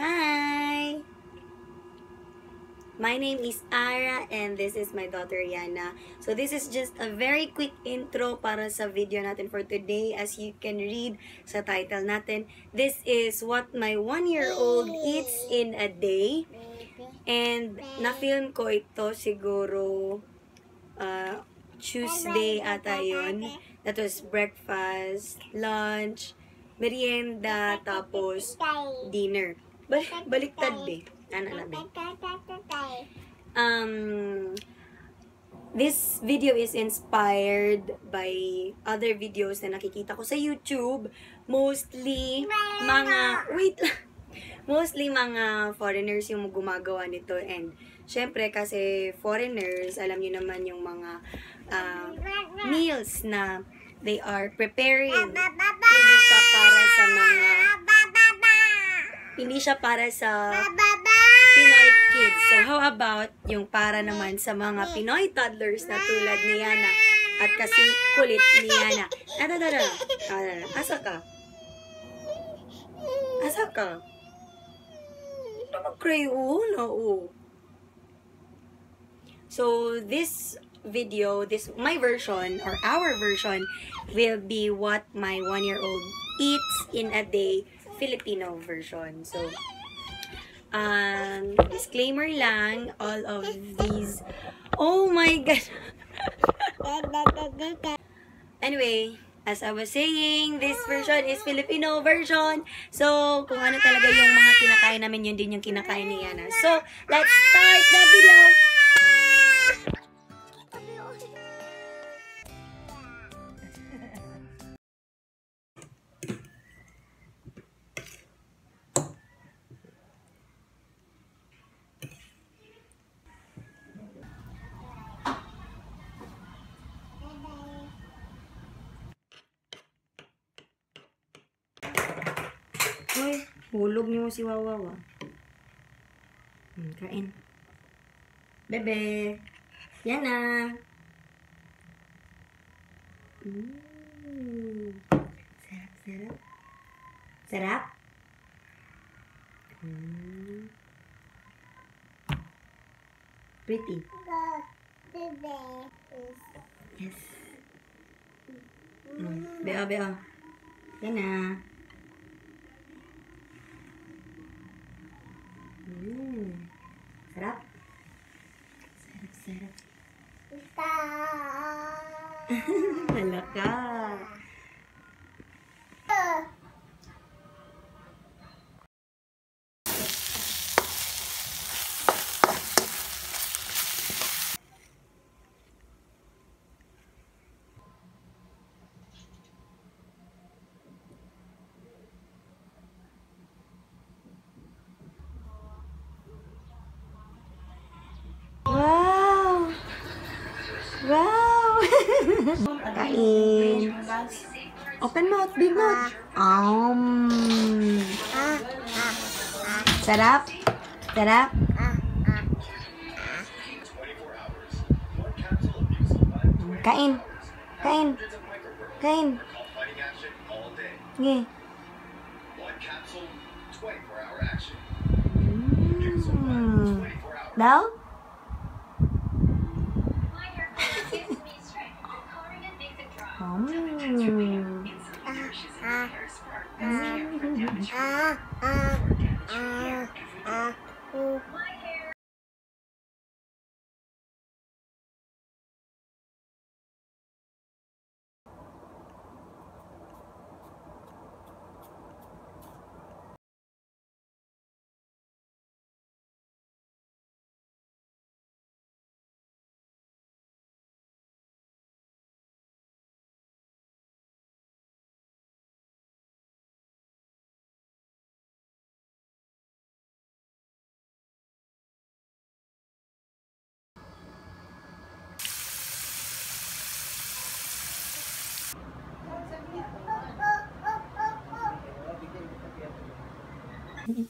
Hi! My name is Ara and this is my daughter Yana. So this is just a very quick intro para sa video natin for today. As you can read sa title natin, this is what my one-year-old eats in a day. And na-film ko ito siguro uh, Tuesday ata yun. That was breakfast, lunch, merienda, tapos dinner. Bal baliktad be. Ano na be? Um, this video is inspired by other videos na nakikita ko sa YouTube. Mostly, mga, wait lang. Mostly mga foreigners yung gumagawa nito. And, syempre, kasi foreigners, alam niyo naman yung mga uh, meals na they are preparing. Hindi siya para sa mga hindi siya para sa Pinoy kids. So, how about yung para naman sa mga Pinoy toddlers na tulad ni Yana at kasi kulit ni Yana. Ah, da, da, da. Ah, da. Asa ka? Asa ka? Ano mag-crayon? Oo. So, this video, this my version or our version will be what my one-year-old eats in a day Filipino version. So, um, disclaimer lang, all of these, oh my god. anyway, as I was saying, this version is Filipino version. So, kung ano talaga yung mga kinakain namin, yun din yung kinakain ni Yana. So, let's start the video! Uy, hulog niyo si Wawawa. Hmm, kain. Bebe. Yan na. Mm. Sarap, sarap. Sarap? Mm. Pretty. Yes. Mm. Bea, bea. Yan na. en la cara. Kain. Open mouth, big mouth. Um. Sarap? Sarap? Kain. Kain. Kain. Sige. Mm. Daw? Mm.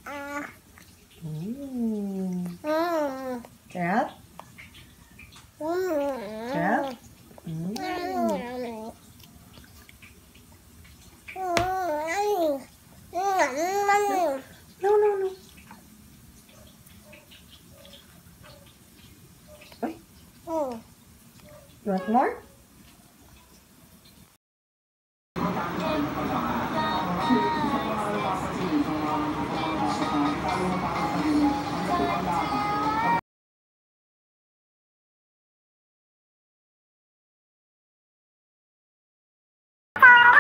Ah. Ooh. Want more? Bye.